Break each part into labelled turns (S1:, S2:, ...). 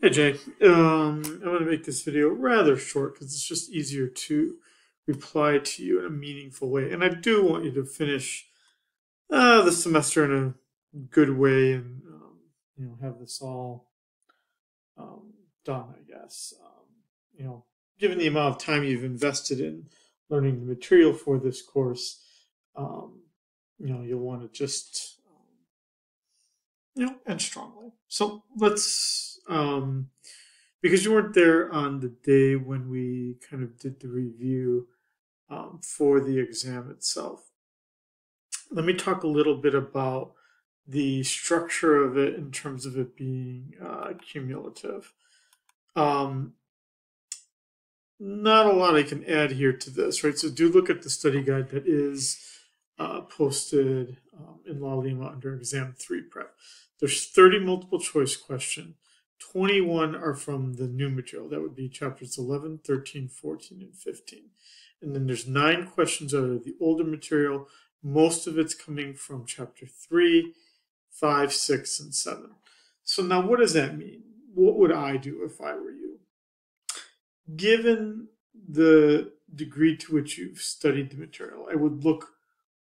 S1: Hey Jay, um, I'm going to make this video rather short because it's just easier to reply to you in a meaningful way. And I do want you to finish uh, the semester in a good way and um, you know have this all um, done. I guess um, you know, given the amount of time you've invested in learning the material for this course, um, you know you'll want to just um, you know end strongly. So let's um, because you weren't there on the day when we kind of did the review um, for the exam itself. Let me talk a little bit about the structure of it in terms of it being uh, cumulative. Um, not a lot I can add here to this, right? So do look at the study guide that is uh, posted um, in La Lima under exam three prep. There's 30 multiple choice question. 21 are from the new material. That would be chapters 11, 13, 14, and 15. And then there's nine questions out of the older material. Most of it's coming from chapter 3, 5, 6, and 7. So now what does that mean? What would I do if I were you? Given the degree to which you've studied the material, I would look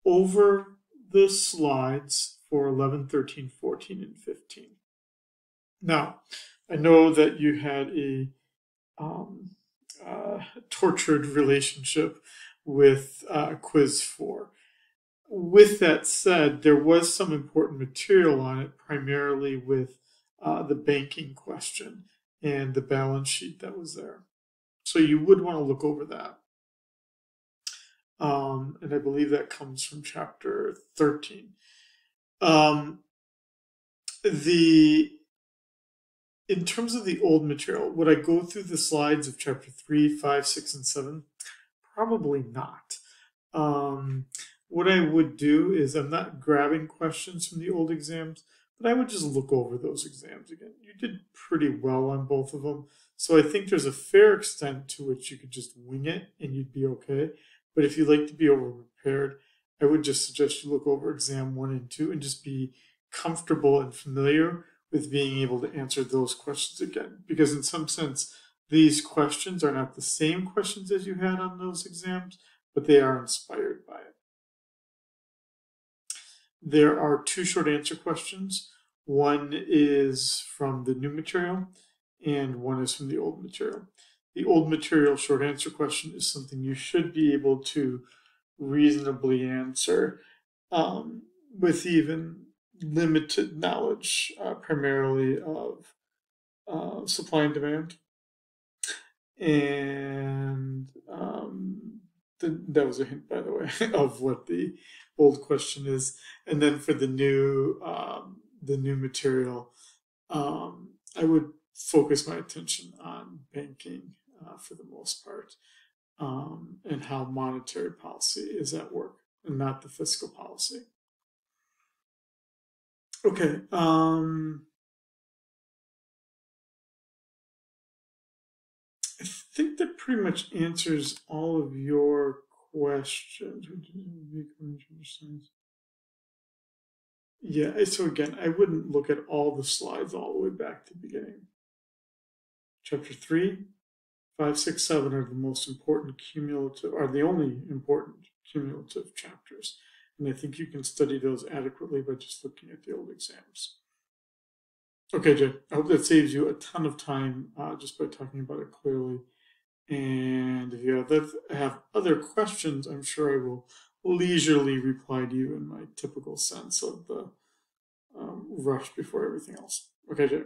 S1: over the slides for 11, 13, 14, and 15 now, I know that you had a um, uh, tortured relationship with uh, Quiz 4. With that said, there was some important material on it, primarily with uh, the banking question and the balance sheet that was there. So you would want to look over that. Um, and I believe that comes from chapter 13. Um, the in terms of the old material, would I go through the slides of chapter three, five, six, and seven? Probably not. Um, what I would do is I'm not grabbing questions from the old exams, but I would just look over those exams again. You did pretty well on both of them. So I think there's a fair extent to which you could just wing it and you'd be okay. But if you like to be over prepared, I would just suggest you look over exam one and two and just be comfortable and familiar with being able to answer those questions again. Because in some sense, these questions are not the same questions as you had on those exams, but they are inspired by it. There are two short answer questions. One is from the new material, and one is from the old material. The old material short answer question is something you should be able to reasonably answer um, with even limited knowledge, uh, primarily of uh, supply and demand. And um, the, that was a hint, by the way, of what the old question is. And then for the new, um, the new material, um, I would focus my attention on banking uh, for the most part, um, and how monetary policy is at work, and not the fiscal policy. Okay. Um, I think that pretty much answers all of your questions. Yeah, so again, I wouldn't look at all the slides all the way back to the beginning. Chapter 3, 5, 6, 7 are the most important cumulative, are the only important cumulative chapters. And I think you can study those adequately by just looking at the old exams. Okay, Jay, I hope that saves you a ton of time uh, just by talking about it clearly. And if you have, other questions, I'm sure I will leisurely reply to you in my typical sense of the um, rush before everything else. Okay, Jay.